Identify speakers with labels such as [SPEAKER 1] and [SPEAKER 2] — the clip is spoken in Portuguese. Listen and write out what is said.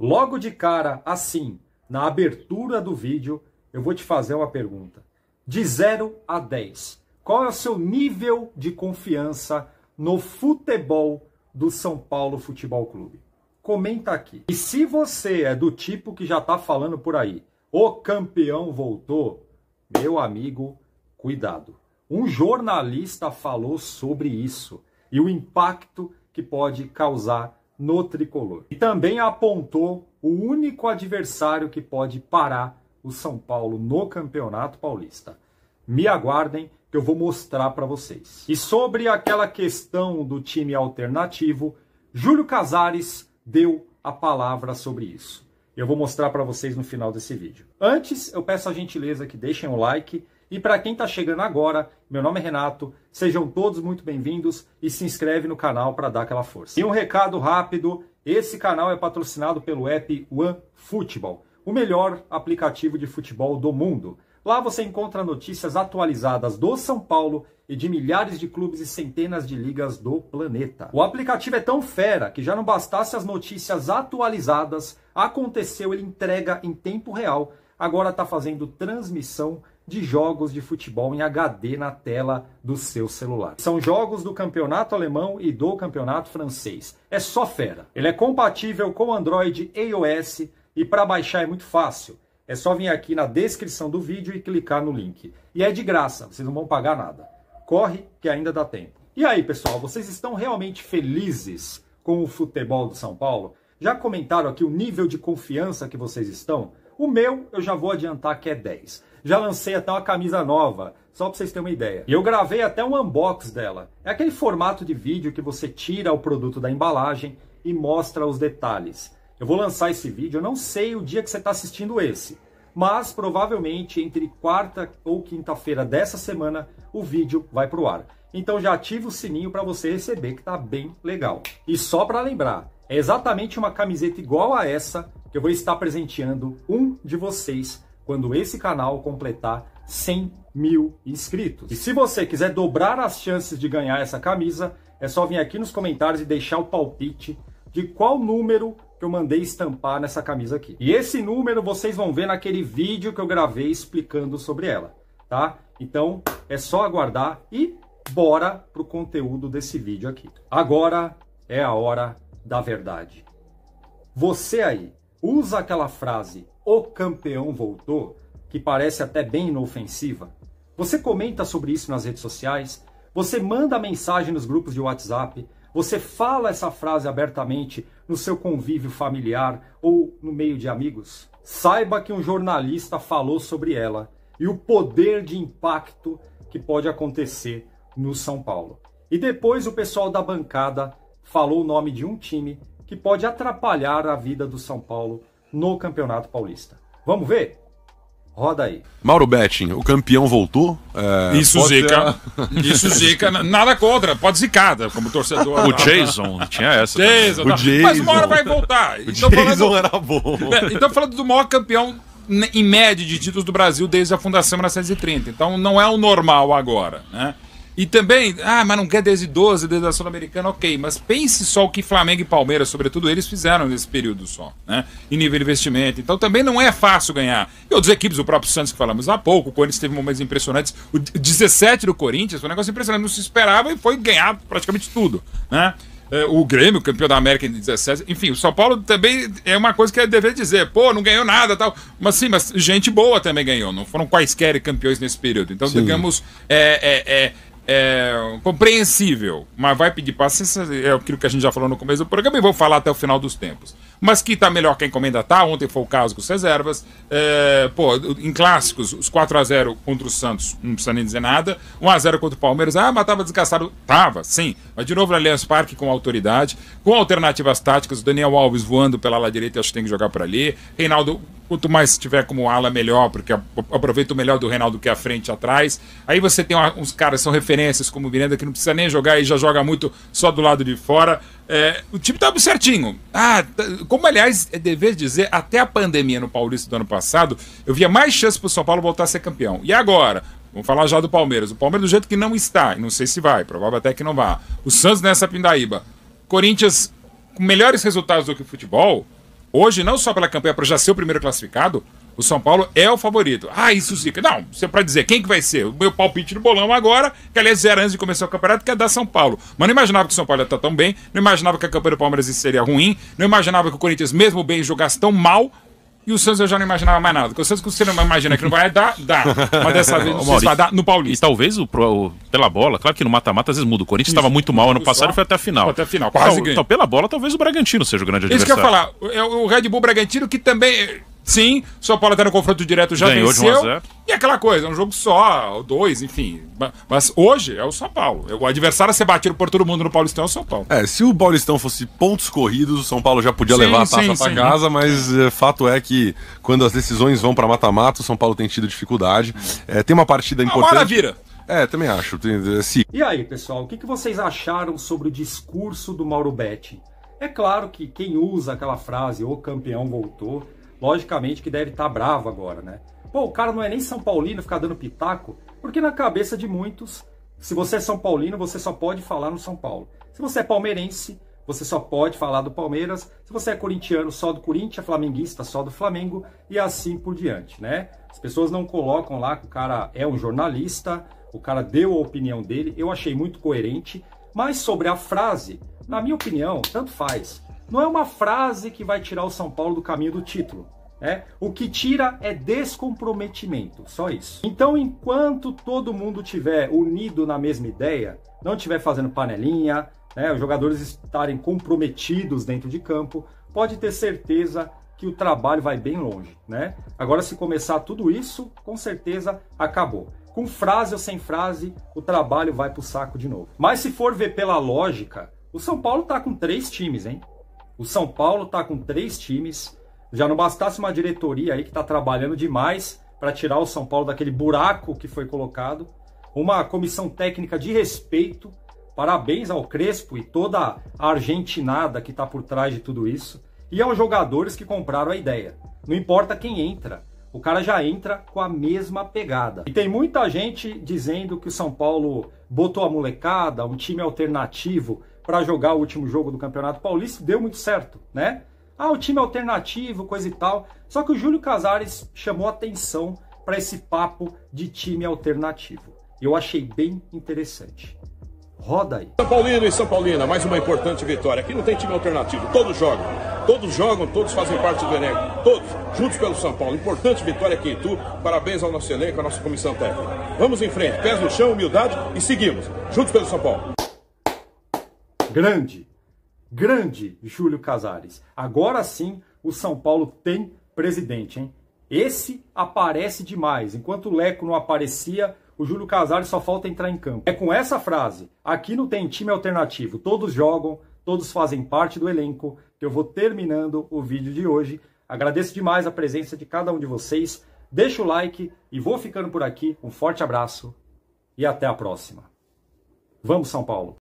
[SPEAKER 1] Logo de cara, assim, na abertura do vídeo, eu vou te fazer uma pergunta. De 0 a 10, qual é o seu nível de confiança no futebol do São Paulo Futebol Clube? Comenta aqui. E se você é do tipo que já está falando por aí, o campeão voltou, meu amigo, cuidado. Um jornalista falou sobre isso e o impacto que pode causar no tricolor. E também apontou o único adversário que pode parar o São Paulo no Campeonato Paulista. Me aguardem que eu vou mostrar para vocês. E sobre aquela questão do time alternativo, Júlio Casares deu a palavra sobre isso. Eu vou mostrar para vocês no final desse vídeo. Antes, eu peço a gentileza que deixem o like e para quem está chegando agora, meu nome é Renato, sejam todos muito bem-vindos e se inscreve no canal para dar aquela força. E um recado rápido, esse canal é patrocinado pelo app OneFootball, o melhor aplicativo de futebol do mundo. Lá você encontra notícias atualizadas do São Paulo e de milhares de clubes e centenas de ligas do planeta. O aplicativo é tão fera que já não bastasse as notícias atualizadas, aconteceu, ele entrega em tempo real. Agora está fazendo transmissão de jogos de futebol em HD na tela do seu celular. São jogos do campeonato alemão e do campeonato francês. É só fera. Ele é compatível com Android e iOS e para baixar é muito fácil. É só vir aqui na descrição do vídeo e clicar no link. E é de graça, vocês não vão pagar nada. Corre que ainda dá tempo. E aí, pessoal, vocês estão realmente felizes com o futebol do São Paulo? Já comentaram aqui o nível de confiança que vocês estão? O meu, eu já vou adiantar que é 10. Já lancei até uma camisa nova, só para vocês terem uma ideia. E eu gravei até um unbox dela. É aquele formato de vídeo que você tira o produto da embalagem e mostra os detalhes. Eu vou lançar esse vídeo, eu não sei o dia que você está assistindo esse, mas provavelmente entre quarta ou quinta-feira dessa semana o vídeo vai para o ar. Então já ativa o sininho para você receber que tá bem legal. E só para lembrar, é exatamente uma camiseta igual a essa eu vou estar presenteando um de vocês quando esse canal completar 100 mil inscritos. E se você quiser dobrar as chances de ganhar essa camisa, é só vir aqui nos comentários e deixar o palpite de qual número que eu mandei estampar nessa camisa aqui. E esse número vocês vão ver naquele vídeo que eu gravei explicando sobre ela, tá? Então é só aguardar e bora pro conteúdo desse vídeo aqui. Agora é a hora da verdade. Você aí usa aquela frase o campeão voltou, que parece até bem inofensiva. Você comenta sobre isso nas redes sociais, você manda mensagem nos grupos de WhatsApp, você fala essa frase abertamente no seu convívio familiar ou no meio de amigos. Saiba que um jornalista falou sobre ela e o poder de impacto que pode acontecer no São Paulo. E depois o pessoal da bancada falou o nome de um time que pode atrapalhar a vida do São Paulo no Campeonato Paulista. Vamos ver? Roda aí.
[SPEAKER 2] Mauro Betting, o campeão voltou?
[SPEAKER 3] É, isso zica. Ser... Isso zica. Nada contra. Pode zicar, como torcedor.
[SPEAKER 2] o Jason tinha essa.
[SPEAKER 3] Jason, o Jason. Mas uma hora vai voltar.
[SPEAKER 2] O então, Jason falando... era bom.
[SPEAKER 3] É, então falando do maior campeão em média de títulos do Brasil desde a fundação em 1930. Então não é o normal agora, né? E também, ah, mas não quer desde 12, desde a Sul-Americana, ok. Mas pense só o que Flamengo e Palmeiras, sobretudo eles, fizeram nesse período só, né? Em nível de investimento. Então também não é fácil ganhar. E outras equipes, o próprio Santos que falamos há pouco, o Corinthians teve momentos impressionantes. O 17 do Corinthians foi um negócio impressionante, não se esperava e foi ganhar praticamente tudo, né? É, o Grêmio, campeão da América em 17. Enfim, o São Paulo também é uma coisa que é dever dizer, pô, não ganhou nada tal. Mas sim, mas gente boa também ganhou, não foram quaisquer campeões nesse período. Então, sim. digamos, é, é, é é, compreensível, mas vai pedir paciência, é aquilo que a gente já falou no começo do programa e vou falar até o final dos tempos. Mas que tá melhor que a encomenda tá, ontem foi o caso com as reservas. É, pô, em clássicos, os 4 a 0 contra o Santos, não precisa nem dizer nada. 1 a 0 contra o Palmeiras, ah, mas tava desgastado. Tava, sim. Mas de novo no Allianz Parque com autoridade, com alternativas táticas, o Daniel Alves voando pela ala direita, acho que tem que jogar por ali. Reinaldo Quanto mais tiver como ala, melhor, porque aproveita o melhor do Reinaldo que a frente e atrás. Aí você tem uns caras, são referências como o Miranda, que não precisa nem jogar e já joga muito só do lado de fora. É, o time estava certinho. Ah, como aliás, é dever dizer, até a pandemia no Paulista do ano passado, eu via mais chance para o São Paulo voltar a ser campeão. E agora? Vamos falar já do Palmeiras. O Palmeiras do jeito que não está, não sei se vai, provável até que não vá. O Santos nessa pindaíba. Corinthians com melhores resultados do que o futebol, Hoje, não só pela campanha para já ser o primeiro classificado, o São Paulo é o favorito. Ah, isso zica. Não, você é para dizer quem que vai ser. O meu palpite no bolão agora, que aliás zero antes de começar o campeonato, que é da São Paulo. Mas não imaginava que o São Paulo ia estar tão bem, não imaginava que a campanha do Palmeiras seria ruim, não imaginava que o Corinthians, mesmo bem, jogasse tão mal. E o Santos eu já não imaginava mais nada. Porque o Santos que você não imagina que não vai dar, dá. Mas dessa vez não se vai dar no
[SPEAKER 2] E
[SPEAKER 3] Paulista.
[SPEAKER 2] talvez o, o- pela bola, claro que no mata-mata às vezes muda. O Corinthians estava muito mal ano
[SPEAKER 3] Só.
[SPEAKER 2] passado e foi até a final.
[SPEAKER 3] Até a final, quase
[SPEAKER 2] Então,
[SPEAKER 3] ganhou.
[SPEAKER 2] então, pela bola, talvez o Bragantino seja o grande
[SPEAKER 3] Isso que eu
[SPEAKER 2] adversário.
[SPEAKER 3] ia falar. É o Red Bull Bragantino que também. Sim, o São Paulo até no confronto direto já
[SPEAKER 2] Ganhou de 1 a
[SPEAKER 3] venceu.
[SPEAKER 2] 0.
[SPEAKER 3] E aquela coisa, é um jogo só, ou dois, enfim. Ma- Mas hoje é o São Paulo. O adversário a ser batido por todo mundo no Paulistão é o São Paulo.
[SPEAKER 4] É, se o Paulistão fosse pontos corridos, o São Paulo já podia
[SPEAKER 3] Sim,
[SPEAKER 4] levar a
[SPEAKER 3] sim,
[SPEAKER 4] taça pra
[SPEAKER 3] sim.
[SPEAKER 4] casa, mas é, fato é que quando as decisões vão pra mata-mata, o São Paulo tem tido dificuldade. É, tem uma partida
[SPEAKER 3] Uma
[SPEAKER 4] importante.
[SPEAKER 3] hora vira.
[SPEAKER 4] É, também acho. É, se
[SPEAKER 1] E aí, pessoal, o que que vocês acharam sobre o discurso do Mauro Betti? É claro que quem usa aquela frase, o campeão voltou, logicamente que deve estar bravo agora, né? Pô, o cara não é nem São Paulino ficar dando pitaco, porque na cabeça de muitos, se você é São Paulino, você só pode falar no São Paulo. Se você é palmeirense, você só pode falar do Palmeiras. Se você é corintiano, só do Corinthians, flamenguista, só do Flamengo e assim por diante, né? As pessoas não colocam lá que o cara é um jornalista, o cara deu a opinião dele. Eu achei muito coerente, mas sobre a frase, na minha opinião, tanto faz. Não é uma frase que vai tirar o São Paulo do caminho do título. né? O que tira é descomprometimento, só isso. Então, enquanto todo mundo tiver unido na mesma ideia, não estiver fazendo panelinha, né, os jogadores estarem comprometidos dentro de campo, pode ter certeza que o trabalho vai bem longe, né? Agora, se começar tudo isso, com certeza acabou. Com frase ou sem frase, o trabalho vai pro saco de novo. Mas se for ver pela lógica, o São Paulo tá com três times, hein? O São Paulo tá com três times. Já não bastasse uma diretoria aí que tá trabalhando demais para tirar o São Paulo daquele buraco que foi colocado. Uma comissão técnica de respeito. Parabéns ao Crespo e toda a argentinada que tá por trás de tudo isso. E aos jogadores que compraram a ideia. Não importa quem entra, o cara já entra com a mesma pegada. E tem muita gente dizendo que o São Paulo botou a molecada, um time alternativo para jogar o último jogo do Campeonato Paulista, deu muito certo, né? Ah, o time alternativo, coisa e tal. Só que o Júlio Casares chamou atenção para esse papo de time alternativo. Eu achei bem interessante. Roda aí.
[SPEAKER 5] São Paulino e São Paulina, mais uma importante vitória. Aqui não tem time alternativo, todos jogam. Todos jogam, todos fazem parte do elenco. Todos, juntos pelo São Paulo. Importante vitória aqui em Itu. Parabéns ao nosso elenco, à nossa comissão técnica. Vamos em frente, pés no chão, humildade e seguimos. Juntos pelo São Paulo.
[SPEAKER 1] Grande, grande Júlio Casares. Agora sim o São Paulo tem presidente, hein? Esse aparece demais. Enquanto o Leco não aparecia, o Júlio Casares só falta entrar em campo. É com essa frase, aqui não tem time alternativo, todos jogam, todos fazem parte do elenco, que eu vou terminando o vídeo de hoje. Agradeço demais a presença de cada um de vocês. Deixa o like e vou ficando por aqui. Um forte abraço e até a próxima. Vamos, São Paulo!